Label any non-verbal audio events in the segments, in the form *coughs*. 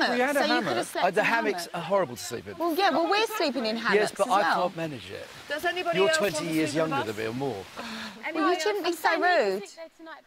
hammock, We had a so you could have slept Uh, the hammocks hammock. are horrible to sleep in. Well, yeah, well, we're sleeping in hammocks yes, but as I well. can't manage it. Does anybody You're else 20 want years sleep in the younger than me or more. Well, you shouldn't be so rude.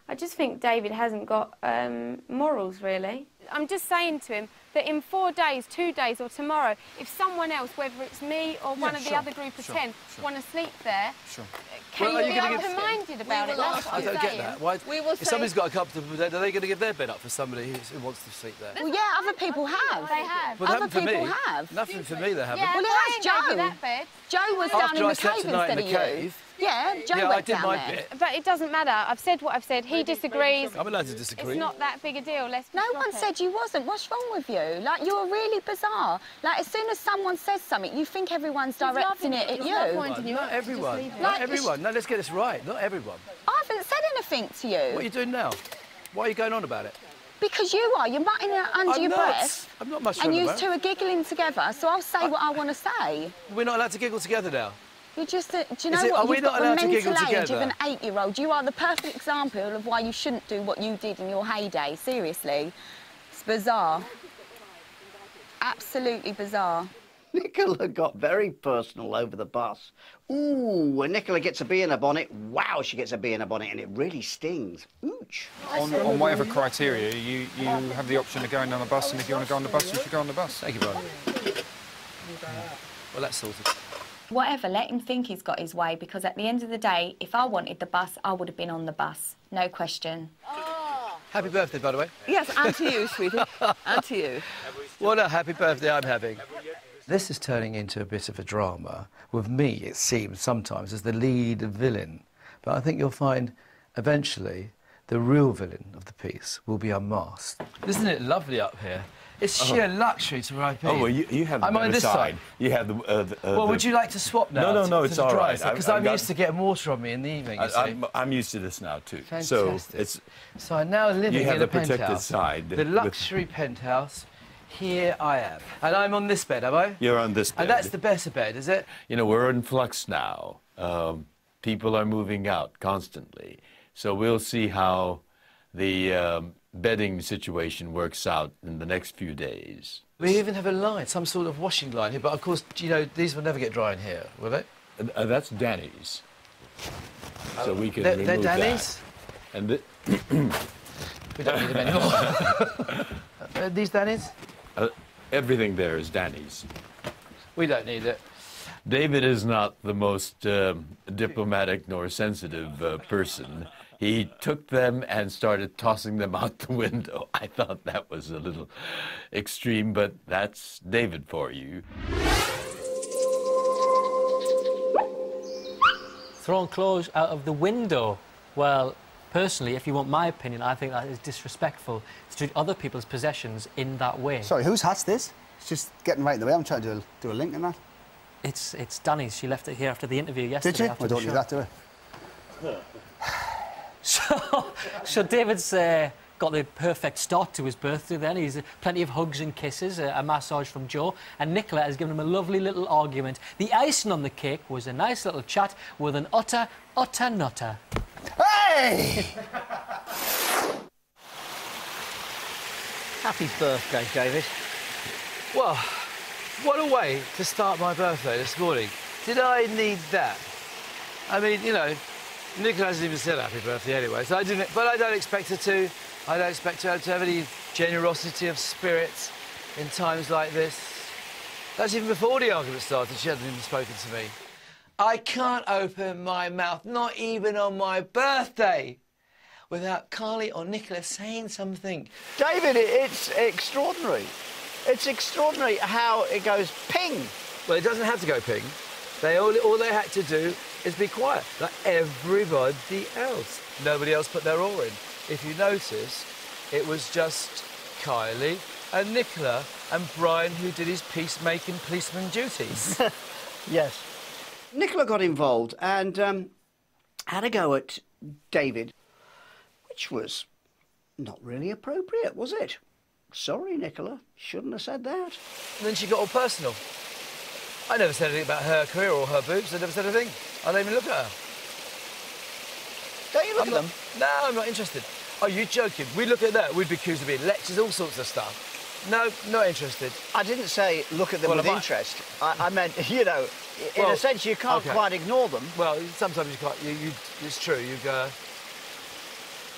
I just think David hasn't got um, morals, really. I'm just saying to him that in four days, two days, or tomorrow, if someone else, whether it's me or one of the sure, other group of sure, ten, sure. want to sleep there, Sure. can Well, you you be gonna open-minded about it? will That's what I don't get that. Why, We will if say- somebody's got a comfortable bed, are they going to give their bed up for somebody who's, who wants to sleep there? Well, yeah, other people have. They have. Well, Other people me. have. Nothing for me, they haven't. Yeah, Well, it has Joe. that bed. Joe was down in I the slept cave tonight in instead the of you. Cave. Yeah, Joe yeah, went I did down my there. bit. But it doesn't matter. I've said what I've said. He disagrees. I'm allowed to disagree. It's not that big a deal. Let's No one it. said you wasn't. What's wrong with you? Like, you're really bizarre. Like, as soon as someone says something, you think everyone's directing it it. at He's you. not pointing you Not everyone. Not Like, everyone. No, let's get this right. Not everyone. I haven't said anything to you. What are you doing now? Why are you going on about it? Because you are. You're muttering it under I'm your not. breath. I'm not much And you about two are giggling together, so I'll say what I want to say. We're not allowed to giggle together now. You're just, a, do you know it- what? You've got the mental giggle age of an eight-year-old. You are the perfect example of why you shouldn't do what you did in your heyday. Seriously. It's bizarre. Absolutely bizarre. *laughs* Nicola got very personal over the bus. Ooh, when Nicola gets a bee in her bonnet, wow, she gets a bee in her bonnet, and it really stings. Ooch. On, on whatever criteria, you, you have the option of going on the bus, and if you want to go on the bus, you should go on the bus. Thank you, Brian. Well, that's sorted. Whatever, let him think he's got his way because at the end of the day, if I wanted the bus, I would have been on the bus. No question. Happy birthday, by the way. Yes, and to you, sweetie. *laughs* and to you. What a happy birthday I'm having. This is turning into a bit of a drama. With me, it seems sometimes as the lead villain. But I think you'll find eventually the real villain of the piece will be unmasked. Isn't it lovely up here? It's sheer luxury to ride Oh, well, you, you have the I'm on this side. You have the. Uh, the uh, Well, the- would you like to swap now? No, no, no, to it's the all dry right. side? Because I've- I'm I've used to getting water on me in the evening, you I, see. I'm, I'm used to this now too. So Fantastic. it's So I'm now living in a penthouse. You have the protected penthouse. side The with- luxury penthouse. Here I am. And I'm on this bed, am I? you're on this bed. And that's the better bed, is it? You know, we're in flux now. Um, people are moving out constantly. So we'll see how the um, bedding situation works out in the next few days. We even have a line, some sort of washing line here, but of course, you know, these will never get dry in here, will they? Uh, that's Dani's. So we can They're, remove they're that. Dani's? And the, *coughs* We don't need them anymore. *laughs* uh, these Dani's? uh, everything there is Dani's. We don't need it. David is not the most um, diplomatic nor sensitive uh, person. He took them and started tossing them out the window. *laughs* I thought that was a little extreme, but that's David for you. Throwing clothes out of the window. Well, personally, if you want my opinion, I think that is disrespectful to treat other people's possessions in that way. Sorry, whose hat's this? It's just getting right in the way. I'm trying to do a, do a link in that. It's it's Dani's. She left it here after the interview yesterday. Did you? After I the don't do that, do I? *laughs* So, *laughs* so David's uh, got the perfect start to his birthday. Then he's uh, plenty of hugs and kisses, uh, a massage from Joe, and Nicola has given him a lovely little argument. The icing on the cake was a nice little chat with an utter, utter nutter. Hey! Happy birthday, David. Well, what a way to start my birthday this morning. Did I need that? I mean, you know, Nicola hasn't even said happy birthday anyway, so I didn't, but I don't expect her to. I don't expect her to have any generosity of spirit in times like this. That's even before the argument started, she hasn't even spoken to me. I can't open my mouth, not even on my birthday, without Carly or Nicola saying something. David, it's extraordinary. It's extraordinary how it goes ping. Well, it doesn't have to go ping. They all, all they had to do is be quiet, like everybody else. Nobody else put their oar in. If you notice, it was just Kylie and Nicola and Brian who did his peacemaking policeman duties. *laughs* Yes. Nicola got involved and um, had a go at David, which was not really appropriate, was it? Sorry, Nicola. Shouldn't have said that. and then she got all personal. I never said anything about her career or her boobs. I never said anything. I don't even look at her. Don't you look I'm at not, them? No, I'm not interested. Are you joking? We look at that, we'd be accused of being lectures, all sorts of stuff. No, not interested. I didn't say look at them Well, with I- interest. I, I meant, *laughs* you know, in Well, a sense, you can't okay. quite ignore them. Well, sometimes you can't. You, you, it's true. You go.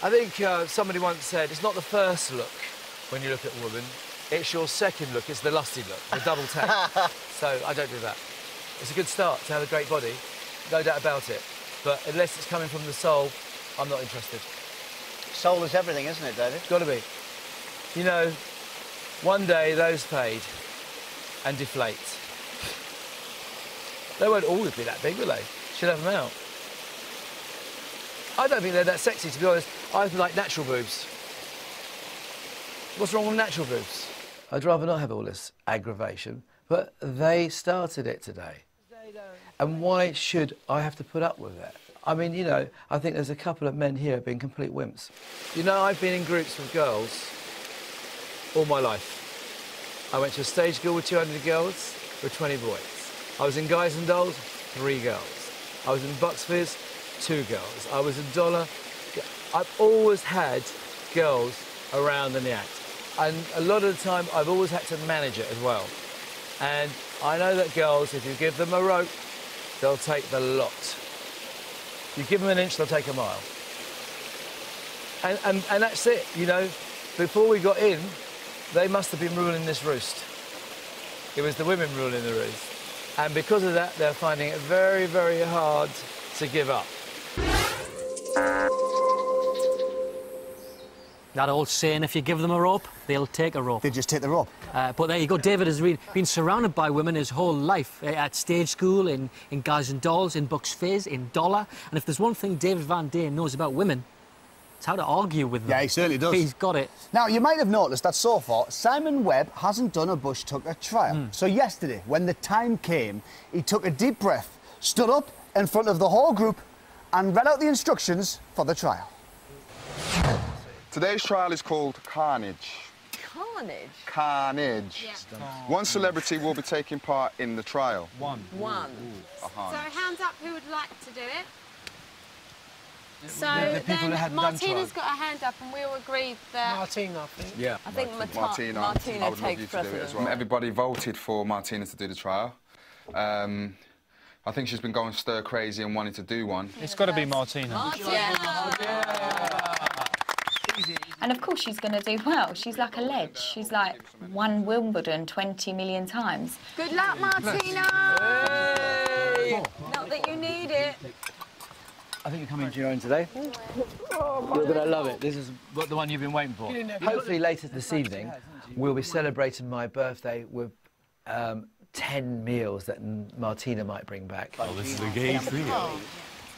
I think uh, somebody once said it's not the first look when you look at a woman. It's your second look. It's the lusty look, the double tap. *laughs* so I don't do that. It's a good start to have a great body, no doubt about it. But unless it's coming from the soul, I'm not interested. Soul is everything, isn't it, David? Got to be. You know, one day those fade and deflate. They won't always be that big, will they? Should have them out. I don't think they're that sexy, to be honest. I like natural boobs. What's wrong with natural boobs? I'd rather not have all this aggravation, but they started it today. And why should I have to put up with that? I mean, you know, I think there's a couple of men here been complete wimps. You know, I've been in groups with girls all my life. I went to a stage school with 200 girls with 20 boys. I was in Guys and Dolls, three girls. I was in Bucks Fizz, two girls. I was in Dollar. I've always had girls around in the act. And a lot of the time, I've always had to manage it as well. And I know that girls, if you give them a rope, they'll take the lot. You give them an inch, they'll take a mile. And, and, and that's it, you know. Before we got in, they must have been ruling this roost. It was the women ruling the roost. And because of that, they're finding it very, very hard to give up. That old saying, if you give them a rope, they'll take a rope. They just take the rope. Uh, but there you go. David has been surrounded by women his whole life uh, at stage school, in, in Guys and Dolls, in Bucks Fizz, in Dollar. And if there's one thing David Van Day knows about women, it's how to argue with them. Yeah, he certainly does. He's got it. Now, you might have noticed that so far, Simon Webb hasn't done a Bush Tucker trial. So, yesterday, when the time came, he took a deep breath, stood up in front of the whole group, and read out the instructions for the trial. Today's trial is called Carnage. Carnage. Carnage. One celebrity will be taking part in the trial. One. One. Uh-huh. So hands up who would like to do it. So The- the then that hadn't done got a hand up and we all agreed that Martina, I think. Yeah. I think Martina, Martina, Martina, I would love takes you to do it precedence. as well. Everybody voted for Martina to do the trial. Um, I think she's been going stir crazy and wanting to do one. It's got to be Martina. Martina. And of course she's going to do well. She's like a ledge. She's like won Wimbledon 20 million times. good luck, Martina. Not that you need it. I think you're coming to your own today. Oh, You're gonna love it. This is what the one you've been waiting for. Hopefully later this evening, we'll be celebrating my birthday with um, 10 meals that Martina might bring back. Well, this is a gay trio.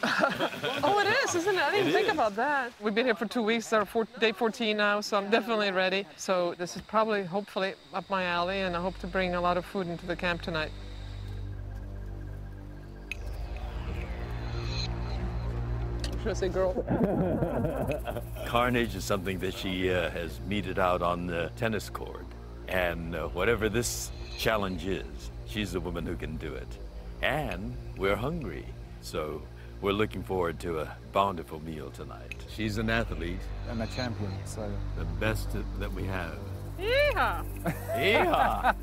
*laughs* Oh, it is, isn't it? I didn't think about that. We've been here for two weeks, our four, day 14 now, so I'm definitely ready. So this is probably, hopefully, up my alley, and I hope to bring a lot of food into the camp tonight. Should I say girl? *laughs* Carnage is something that she uh, has meted out on the tennis court. And uh, whatever this challenge is, she's the woman who can do it. And we're hungry. So we're looking forward to a bountiful meal tonight. She's an athlete, I'm a champion, so. the best that we have. Yeehaw! Yeehaw!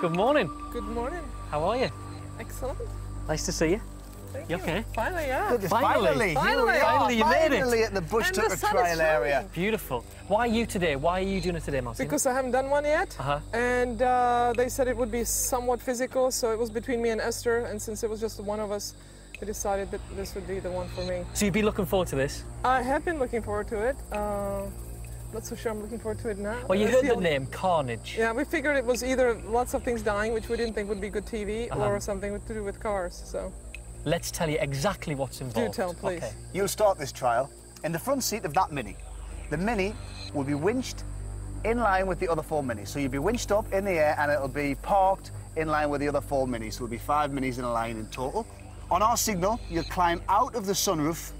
Good morning. Good morning. How are you? Excellent. Nice to see you. Thank You you. okay? Finally, yeah. Finally. Finally, here we Finally. are, Finally, you made it. Finally at the Bush And the Tucker sun trial area. Beautiful. Why are you today? Why are you doing it today, Martina? Because I haven't done one yet, Uh-huh. and uh, they said it would be somewhat physical, so it was between me and Esther, and since it was just one of us, we decided that this would be the one for me. So you'd be looking forward to this? I have been looking forward to it. Uh, not so sure I'm looking forward to it now. Well, you heard feel- the name, Carnage. Yeah, we figured it was either lots of things dying, which we didn't think would be good TV, Uh-huh. or something to do with cars. So Let's tell you exactly what's involved. Do tell, please. Okay. You'll start this trial in the front seat of that Mini. The Mini will be winched in line with the other four Minis. So you'll be winched up in the air and it'll be parked in line with the other four Minis. So there'll be five Minis in a line in total. On our signal, you'll climb out of the sunroof